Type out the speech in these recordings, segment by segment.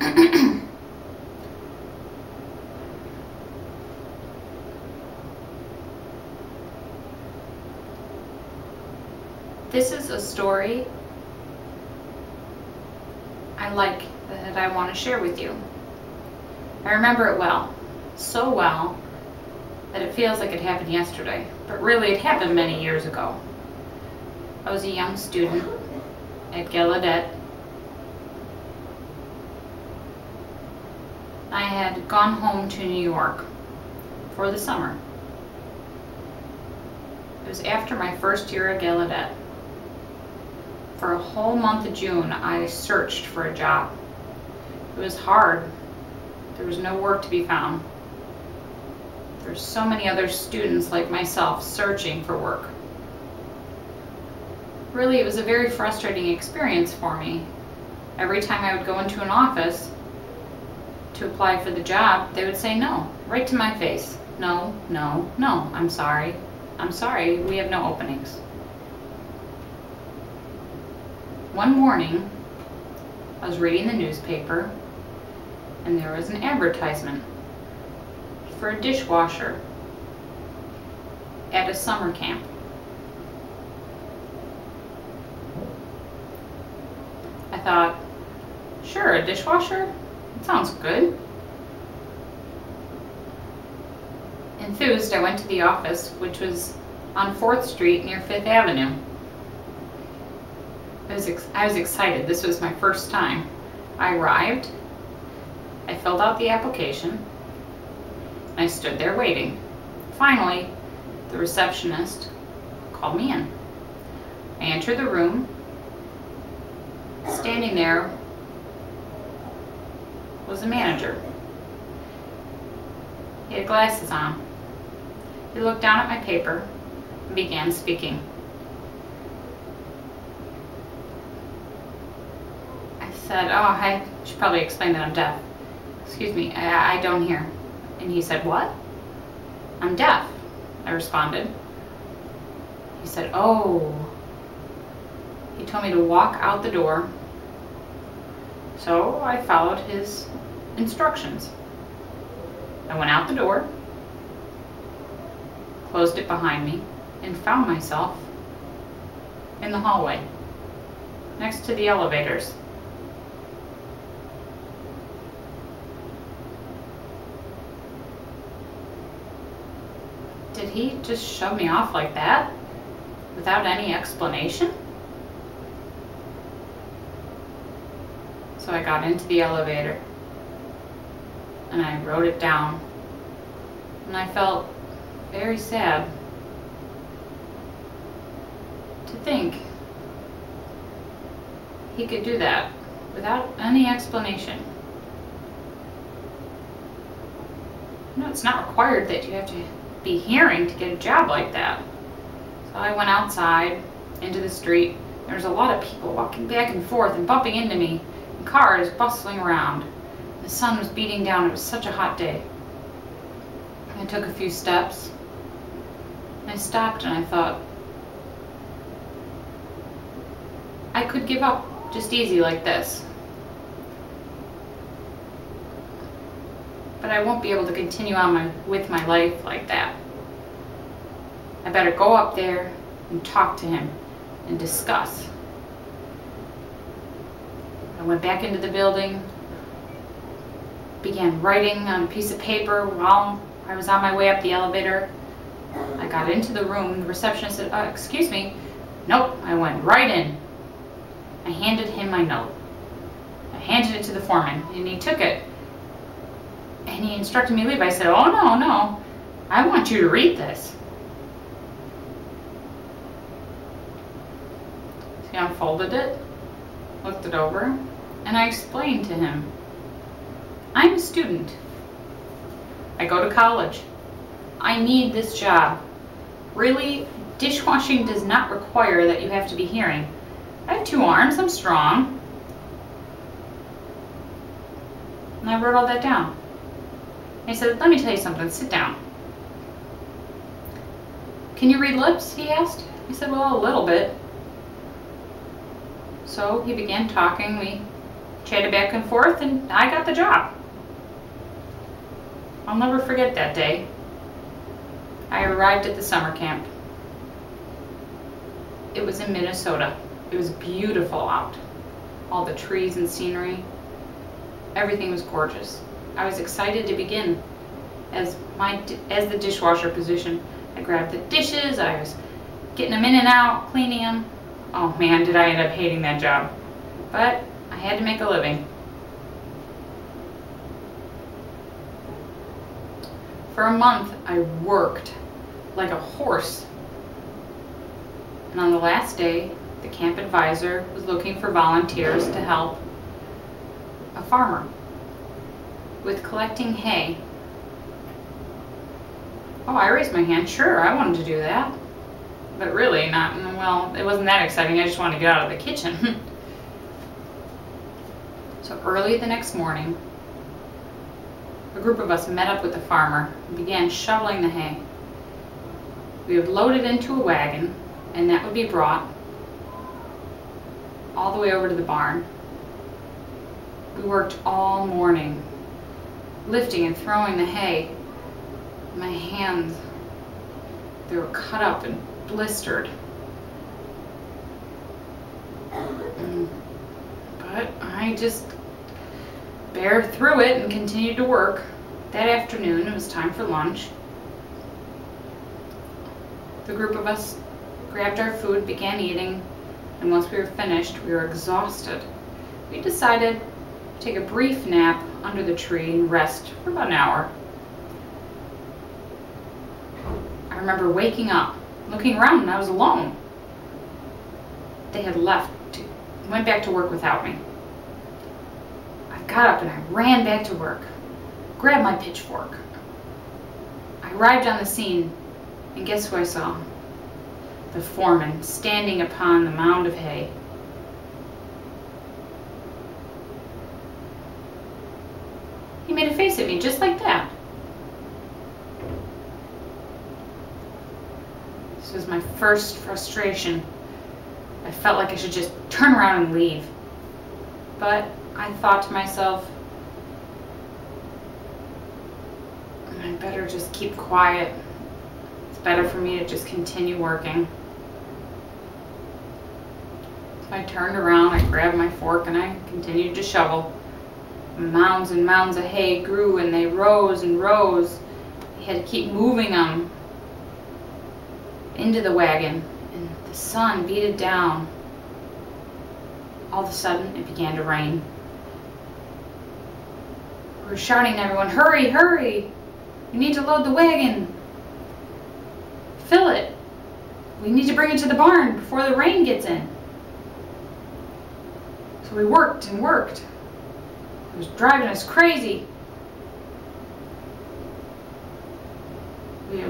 this is a story I like that I want to share with you. I remember it well, so well that it feels like it happened yesterday, but really it happened many years ago. I was a young student at Gallaudet. I had gone home to New York for the summer. It was after my first year at Gallaudet. For a whole month of June, I searched for a job. It was hard. There was no work to be found. There's so many other students like myself searching for work. Really, it was a very frustrating experience for me. Every time I would go into an office to apply for the job, they would say no, right to my face. No, no, no, I'm sorry. I'm sorry, we have no openings. One morning, I was reading the newspaper and there was an advertisement for a dishwasher at a summer camp. I thought, sure, a dishwasher? Sounds good. Enthused, I went to the office, which was on 4th Street near 5th Avenue. I was, I was excited. This was my first time. I arrived, I filled out the application, I stood there waiting. Finally, the receptionist called me in. I entered the room. Standing there was the manager. He had glasses on. He looked down at my paper and began speaking. I said, oh, I should probably explain that I'm deaf. Excuse me, I, I don't hear. And he said, what? I'm deaf, I responded. He said, oh. He told me to walk out the door. So I followed his instructions. I went out the door, closed it behind me, and found myself in the hallway next to the elevators. Did he just shove me off like that? Without any explanation? So I got into the elevator and I wrote it down. And I felt very sad to think he could do that without any explanation. No, it's not required that you have to be hearing to get a job like that. So I went outside into the street. There was a lot of people walking back and forth and bumping into me, and cars bustling around. The sun was beating down. It was such a hot day. I took a few steps. I stopped and I thought, I could give up just easy like this. but I won't be able to continue on my, with my life like that. I better go up there and talk to him and discuss. I went back into the building, began writing on a piece of paper while I was on my way up the elevator. I got into the room, the receptionist said, uh, excuse me. Nope, I went right in. I handed him my note. I handed it to the foreman, and he took it and he instructed me to leave. I said, oh no, no, I want you to read this. He unfolded it, looked it over, and I explained to him, I'm a student. I go to college. I need this job. Really, dishwashing does not require that you have to be hearing. I have two arms, I'm strong. And I wrote all that down. He said, let me tell you something, sit down. Can you read lips, he asked. I said, well, a little bit. So he began talking. We chatted back and forth, and I got the job. I'll never forget that day. I arrived at the summer camp. It was in Minnesota. It was beautiful out. All the trees and scenery. Everything was gorgeous. I was excited to begin as my as the dishwasher position. I grabbed the dishes, I was getting them in and out, cleaning them. Oh man, did I end up hating that job. But I had to make a living. For a month, I worked like a horse. And on the last day, the camp advisor was looking for volunteers to help a farmer with collecting hay. Oh, I raised my hand. Sure, I wanted to do that. But really, not, well, it wasn't that exciting. I just wanted to get out of the kitchen. so early the next morning, a group of us met up with the farmer and began shoveling the hay. We would load it into a wagon, and that would be brought all the way over to the barn. We worked all morning, lifting and throwing the hay. My hands, they were cut up and blistered. Mm. But I just bear through it and continued to work. That afternoon, it was time for lunch. The group of us grabbed our food, began eating, and once we were finished, we were exhausted. We decided to take a brief nap under the tree and rest for about an hour. I remember waking up, looking around, and I was alone. They had left, to, went back to work without me. Got up and I ran back to work, grabbed my pitchfork. I arrived on the scene, and guess who I saw? the foreman, standing upon the mound of hay. He made a face at me just like that. This was my first frustration. I felt like I should just turn around and leave. But I thought to myself, I better just keep quiet. It's better for me to just continue working. I turned around, I grabbed my fork, and I continued to shovel. Mounds and mounds of hay grew and they rose and rose. I had to keep moving them into the wagon, and the sun beat it down. All of a sudden, it began to rain. We were shouting to everyone, hurry, hurry! We need to load the wagon. Fill it. We need to bring it to the barn before the rain gets in. So we worked and worked. It was driving us crazy. We,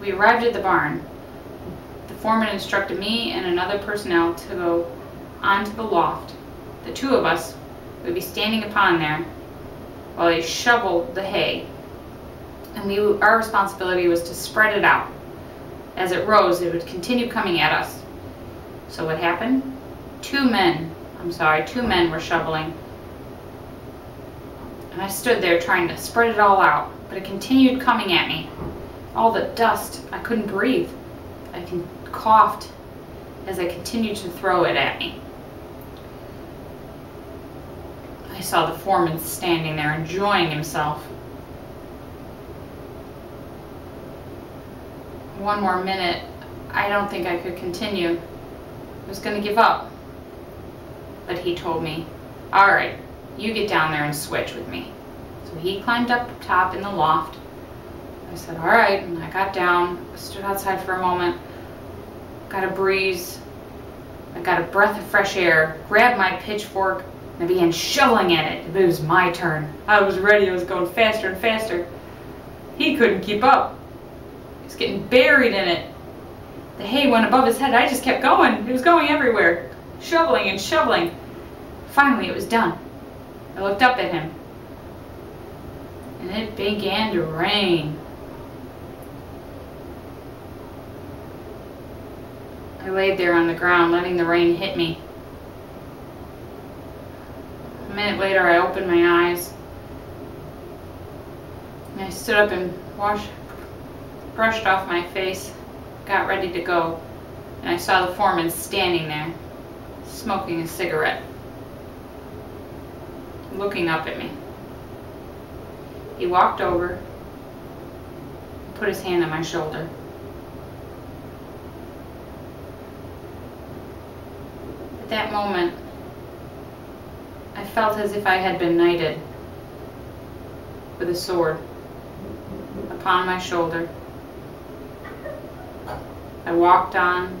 we arrived at the barn. The foreman instructed me and another personnel to go onto the loft. The two of us would be standing upon there while they shoveled the hay. And we, our responsibility was to spread it out. As it rose, it would continue coming at us. So what happened? Two men I'm sorry, two men were shoveling. And I stood there trying to spread it all out, but it continued coming at me. All the dust, I couldn't breathe. I coughed as I continued to throw it at me. I saw the foreman standing there enjoying himself. One more minute, I don't think I could continue. I was going to give up. But he told me, all right, you get down there and switch with me. So he climbed up top in the loft. I said, all right, and I got down, stood outside for a moment, got a breeze, I got a breath of fresh air, grabbed my pitchfork, I began shoveling at it. It was my turn. I was ready, I was going faster and faster. He couldn't keep up. He was getting buried in it. The hay went above his head. I just kept going. It was going everywhere. Shoveling and shoveling. Finally, it was done. I looked up at him. And it began to rain. I laid there on the ground, letting the rain hit me. Minute later, I opened my eyes. And I stood up and washed, brushed off my face, got ready to go. And I saw the foreman standing there, smoking a cigarette, looking up at me. He walked over, put his hand on my shoulder. At that moment, felt as if I had been knighted with a sword upon my shoulder. I walked on,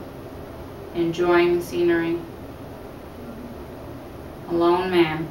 enjoying the scenery. A lone man